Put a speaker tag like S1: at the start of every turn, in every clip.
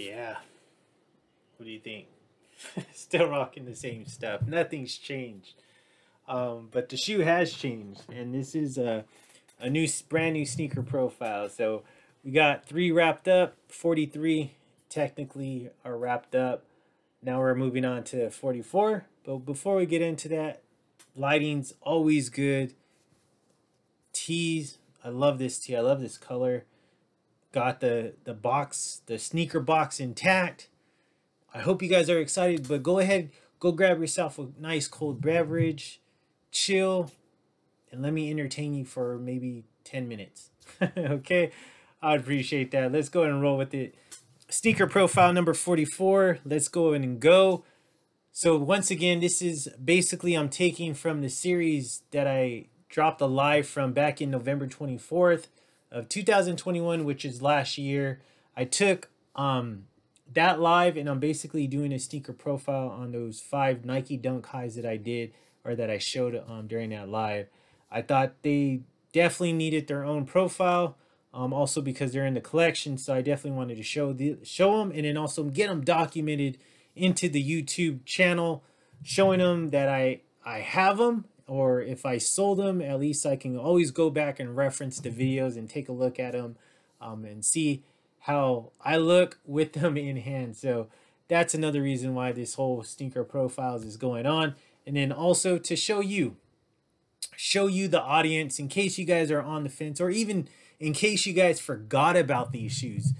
S1: Yeah. What do you think? Still rocking the same stuff. Nothing's changed. Um, but the shoe has changed, and this is a a new brand new sneaker profile. So we got three wrapped up, 43 technically are wrapped up. Now we're moving on to 44. But before we get into that, lighting's always good. Tees, I love this tee. I love this color. Got the the box, the sneaker box intact. I hope you guys are excited, but go ahead, go grab yourself a nice cold beverage, chill, and let me entertain you for maybe 10 minutes. okay? I'd appreciate that. Let's go and roll with it. Sneaker profile number 44. Let's go and go. So once again, this is basically I'm taking from the series that I dropped a live from back in November 24th of 2021, which is last year. I took um that live and I'm basically doing a sneaker profile on those five Nike Dunk highs that I did or that I showed um, during that live. I thought they definitely needed their own profile. Um, also because they're in the collection, so I definitely wanted to show the show them and then also get them documented into the YouTube channel, showing them that I I have them or if I sold them, at least I can always go back and reference the videos and take a look at them um, and see how I look with them in hand. So that's another reason why this whole sneaker profiles is going on. And then also to show you, show you the audience in case you guys are on the fence or even in case you guys forgot about these shoes.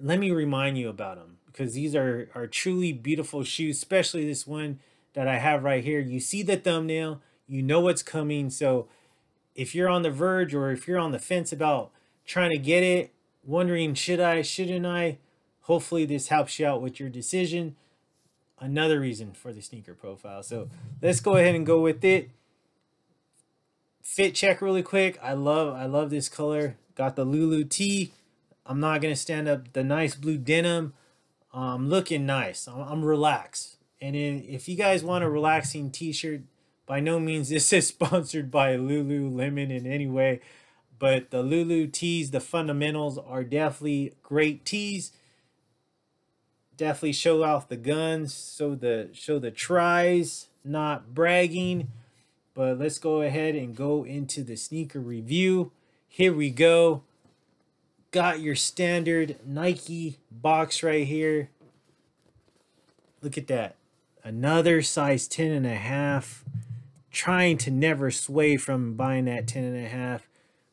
S1: Let me remind you about them because these are, are truly beautiful shoes, especially this one that I have right here. You see the thumbnail, you know what's coming. So if you're on the verge or if you're on the fence about trying to get it, wondering should I, shouldn't I, hopefully this helps you out with your decision. Another reason for the sneaker profile. So let's go ahead and go with it. Fit check really quick. I love I love this color. Got the Lulu tee. I'm not gonna stand up the nice blue denim. I'm looking nice. I'm, I'm relaxed. And if you guys want a relaxing t-shirt, by no means this is sponsored by Lululemon in any way. But the Lulu tees, the fundamentals are definitely great tees. Definitely show off the guns, show the show the tries, not bragging. But let's go ahead and go into the sneaker review. Here we go. Got your standard Nike box right here. Look at that. Another size 10 and a half. Trying to never sway from buying that 10 and a half.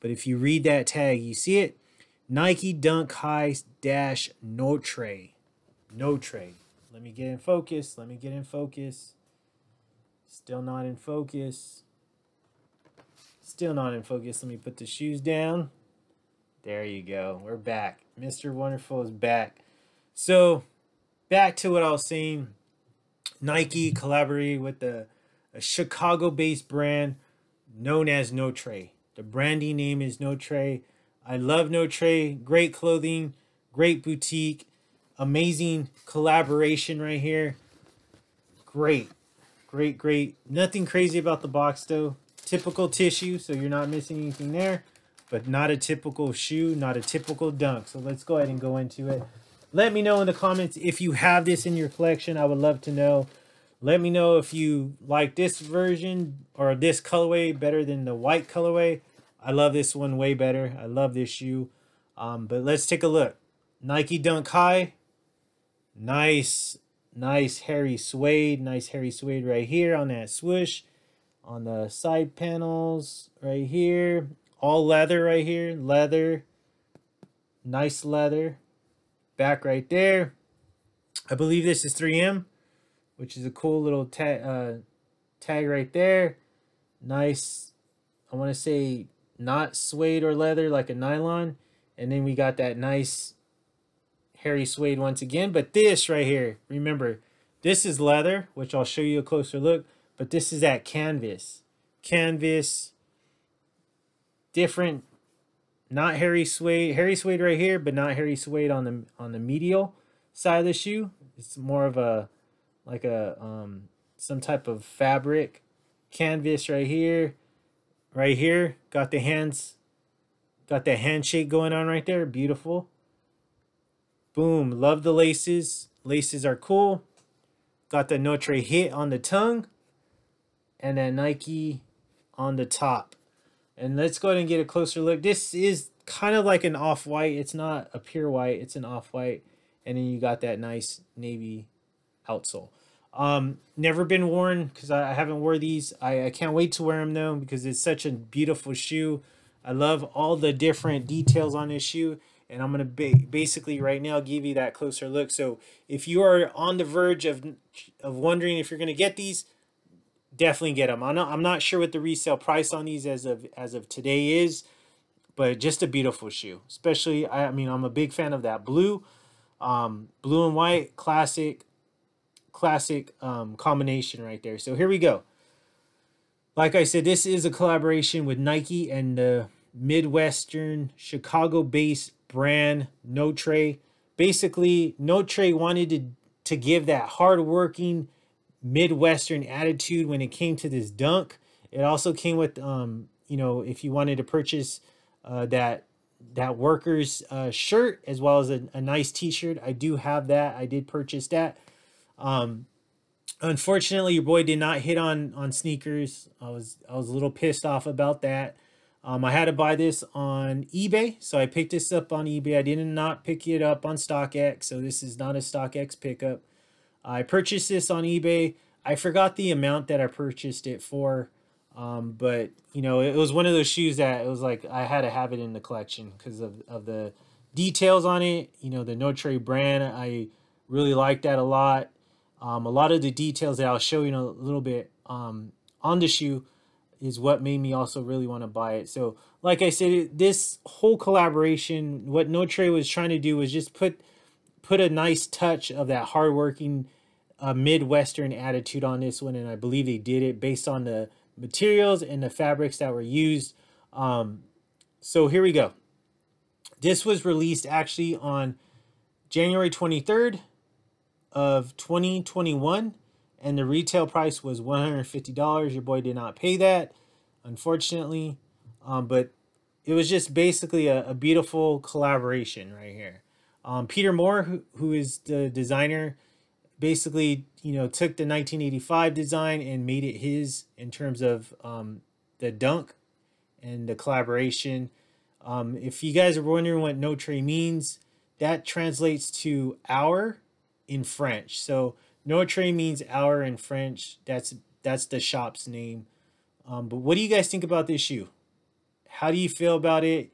S1: But if you read that tag, you see it. Nike Dunk High Dash Notre. Notre. Let me get in focus. Let me get in focus. Still not in focus. Still not in focus. Let me put the shoes down. There you go. We're back. Mr. Wonderful is back. So, back to what I was saying. Nike collaborated with the, a Chicago-based brand known as Notre. The branding name is Notre. I love Notre. Great clothing, great boutique, amazing collaboration right here. Great, great, great. Nothing crazy about the box though. Typical tissue, so you're not missing anything there. But not a typical shoe, not a typical dunk. So let's go ahead and go into it. Let me know in the comments if you have this in your collection. I would love to know. Let me know if you like this version or this colorway better than the white colorway. I love this one way better. I love this shoe. Um, but let's take a look. Nike Dunk High. Nice, nice hairy suede. Nice hairy suede right here on that swoosh. On the side panels right here. All leather right here. Leather. Nice leather. Back right there. I believe this is 3M which is a cool little tag, uh, tag right there. Nice, I want to say not suede or leather, like a nylon. And then we got that nice hairy suede once again. But this right here, remember, this is leather, which I'll show you a closer look. But this is that canvas. Canvas, different, not hairy suede. Hairy suede right here, but not hairy suede on the on the medial side of the shoe. It's more of a like a um some type of fabric canvas right here right here got the hands got that handshake going on right there beautiful Boom. Love the laces. Laces are cool. Got the Notre hit on the tongue. And then Nike on the top. And let's go ahead and get a closer look. This is kind of like an off-white. It's not a pure white. It's an off-white. And then you got that nice navy outsole. Um, never been worn because I, haven't wore these. I, I can't wait to wear them though because it's such a beautiful shoe. I love all the different details on this shoe. And I'm going to ba basically right now give you that closer look. So if you are on the verge of, of wondering if you're going to get these, definitely get them. I'm not, I'm not sure what the resale price on these as of as of today is, but just a beautiful shoe. Especially, I, I mean, I'm a big fan of that blue, um, blue and white, classic, classic um, combination right there. So here we go. Like I said, this is a collaboration with Nike and the Midwestern Chicago-based brand Notre. Basically, Notre wanted to, to give that hardworking Midwestern attitude when it came to this dunk. It also came with, um, you know, if you wanted to purchase uh, that that workers uh, shirt as well as a, a nice t-shirt. I do have that. I did purchase that. Um, unfortunately, your boy did not hit on on SNKRS. I was I was a little pissed off about that. Um, I had to buy this on eBay, so I picked this up on eBay. I did not pick it up on StockX, so this is not a StockX pickup. I purchased this on eBay. I forgot the amount that I purchased it for, um, but you know, it was one of those shoes that it was like I had to have it in the collection because of, of the details on it. You know, the Notre brand, I really like that a lot. Um, a lot of the details that I'll show you in a little bit um, on the shoe is what made me also really want to buy it. So, like I said, this whole collaboration, what No Notre was trying to do was just put put a nice touch of that hardworking uh, Midwestern attitude on this one, and I believe they did it based on the materials and the fabrics that were used. Um, so here we go. This was released actually on January 23rd of 2021 and the retail price was $150. Your boy did not pay that, unfortunately. Um, but it was just basically a, a beautiful collaboration right here. Um, Peter Moore, who, who is the designer, basically, you know, took the 1985 design and made it his in terms of um, the dunk and the collaboration. Um, if you guys are wondering what Notre means, that translates to our in French. So Notre means our in French. That's that's the shop's name. Um, but what do you guys think about this shoe? How do you feel about it?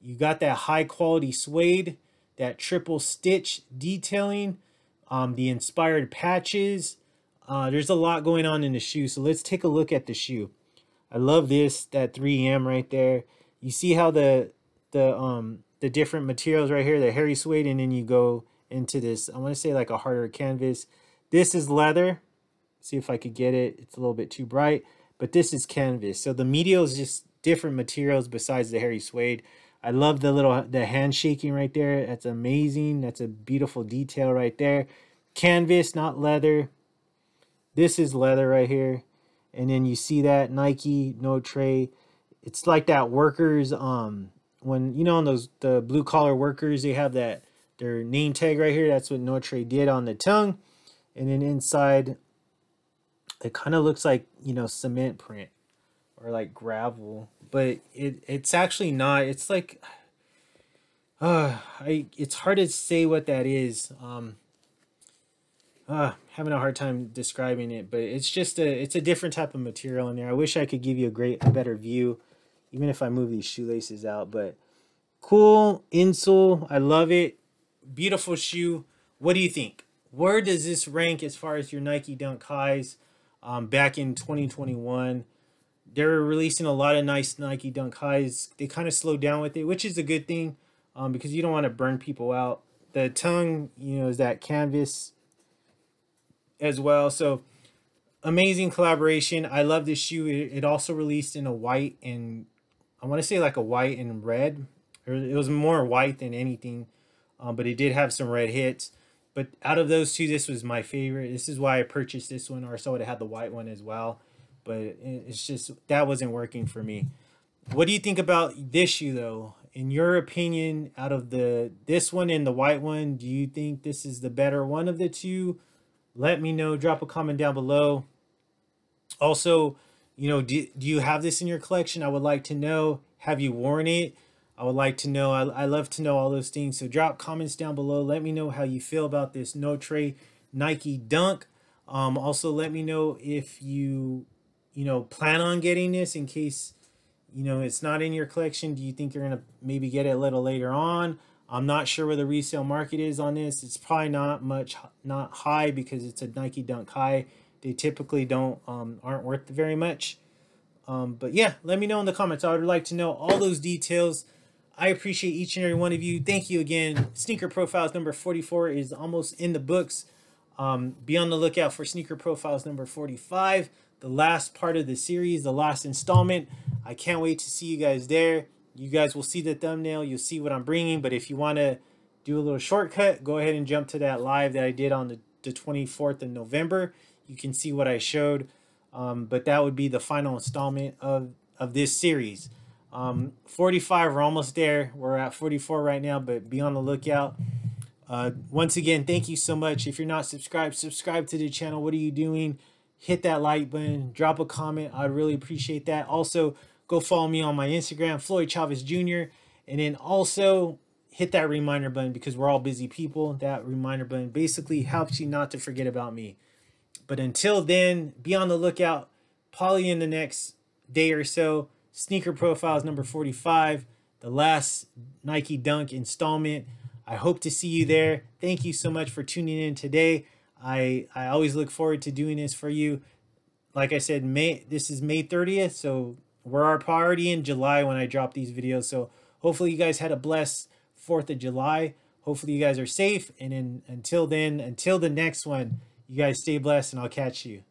S1: You got that high quality suede that triple stitch detailing, um, the inspired patches. Uh, there's a lot going on in the shoe. So let's take a look at the shoe. I love this, that 3M right there. You see how the the um the different materials right here, the hairy suede, and then you go into this, I want to say like a harder canvas. This is leather. See if I could get it. It's a little bit too bright, but this is canvas. So the medial is just different materials besides the hairy suede. I love the little the handshaking right there. That's amazing. That's a beautiful detail right there. Canvas, not leather. This is leather right here. And then you see that Nike Notre. It's like that workers um when you know on those the blue collar workers they have that their name tag right here. That's what Notre did on the tongue. And then inside it kind of looks like, you know, cement print or like gravel but it it's actually not. It's like uh I it's hard to say what that is. Um uh having a hard time describing it, but it's just a it's a different type of material in there. I wish I could give you a great a better view even if I move these shoelaces out, but cool insole. I love it. Beautiful shoe. What do you think? Where does this rank as far as your Nike Dunk highs um, back in 2021? they're releasing a lot of nice Nike Dunk highs. They kind of slowed down with it, which is a good thing um, because you don't want to burn people out. The tongue, you know, is that canvas as well. So amazing collaboration. I love this shoe. It, it also released in a white and I want to say like a white and red. It was more white than anything, um, but it did have some red hits. But out of those two, this was my favorite. This is why I purchased this one, or so it had the white one as well but it's just that wasn't working for me. What do you think about this shoe though? in your opinion, out of the this one and the white one, do you think this is the better one of the two? Let me know. Drop a comment down below. Also, you know, do, do you have this in your collection? I would like to know. Have you worn it? I would like to know. I, I love to know all those things. So drop comments down below. Let me know how you feel about this no Notre Nike Dunk. Um, also, let me know if you, you know, plan on getting this in case, you know, it's not in your collection. Do you think you're going to maybe get it a little later on? I'm not sure where the resale market is on this. It's probably not much, not high because it's a Nike Dunk High. They typically don't, um, aren't worth very much. Um, but yeah, let me know in the comments. I would like to know all those details. I appreciate each and every one of you. Thank you again. Sneaker Profiles number 44 is almost in the books. Um, be on the lookout for Sneaker Profiles number 45, the last part of the series, the last installment. I can't wait to see you guys there. You guys will see the thumbnail. You'll see what I'm bringing. But if you want to do a little shortcut, go ahead and jump to that live that I did on the, the 24th of November. You can see what I showed. Um, but that would be the final installment of, of this series. Um, 45, we're almost there. We're at 44 right now, but be on the lookout. Uh, once again, thank you so much. If you're not subscribed, subscribe to the channel. What are you doing? Hit that like button, drop a comment. I'd really appreciate that. Also, go follow me on my Instagram, Floyd Chavez Jr. And then also hit that reminder button because we're all busy people. That reminder button basically helps you not to forget about me. But until then, be on the lookout. Probably in the next day or so. Sneaker Profiles number 45, the last Nike Dunk installment. I hope to see you there. Thank you so much for tuning in today. I, I always look forward to doing this for you. Like I said, May this is May 30th, so we're our priority in July when I drop these videos. So hopefully you guys had a blessed 4th of July. Hopefully you guys are safe. And then until then, until the next one, you guys stay blessed and I'll catch you.